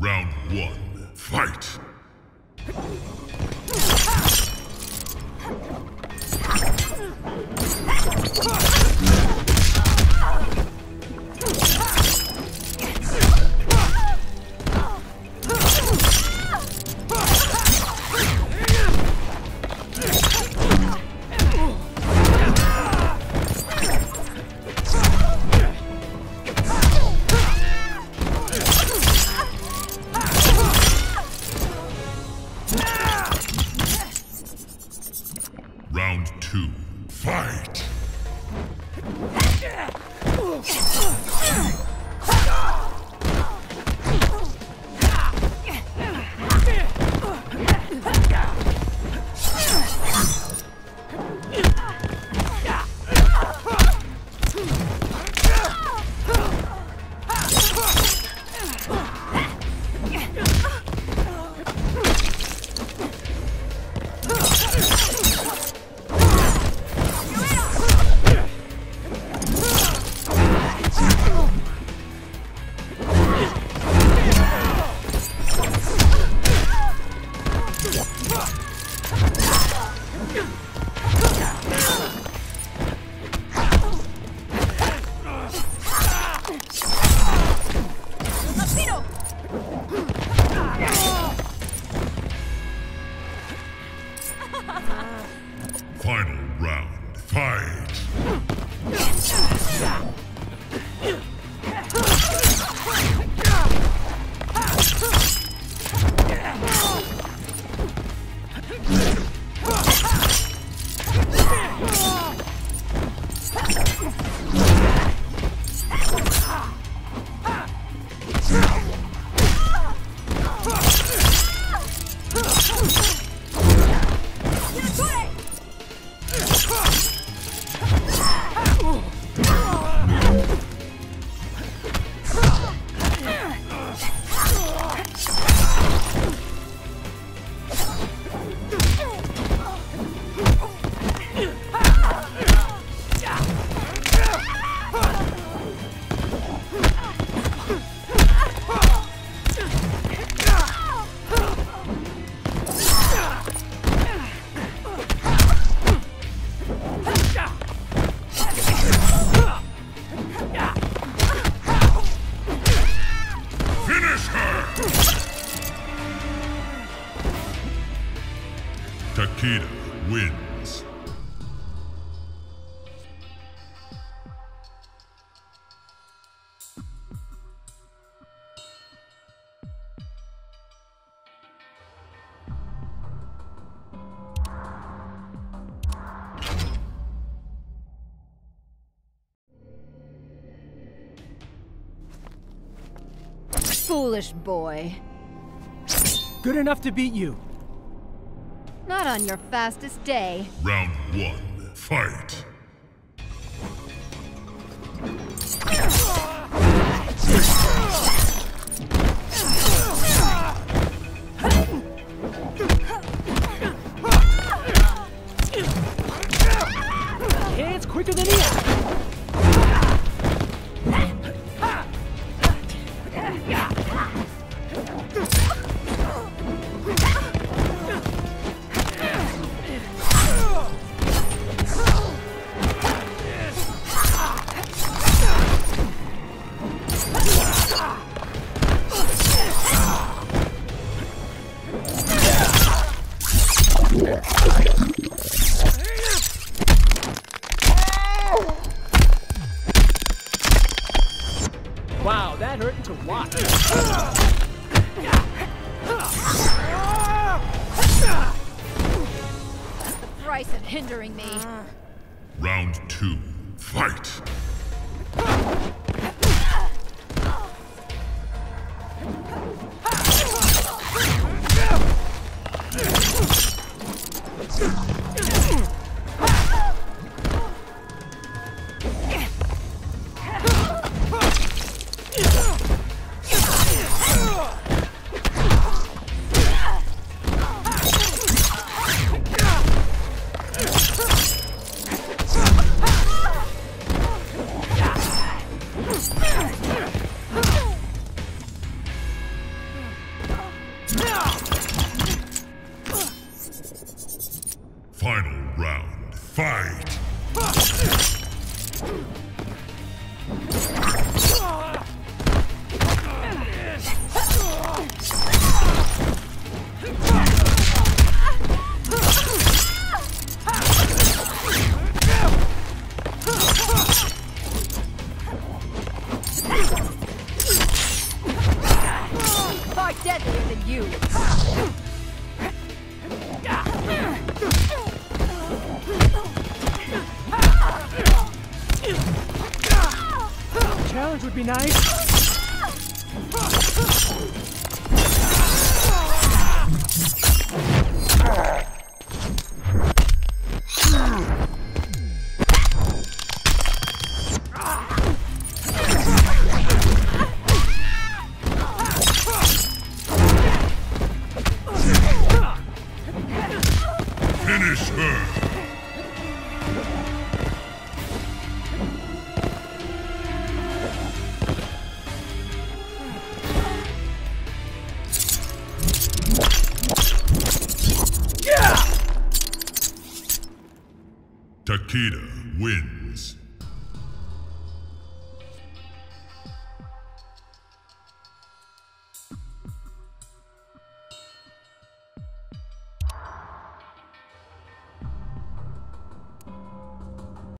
Round one, fight! Round two, fight! Fight! Takeda wins. Foolish boy. Good enough to beat you. Not on your fastest day. Round one, fight! Hands quicker than he is. That hurt to watch. Price of hindering me. Round two, fight! Challenge would be nice. Takeda wins.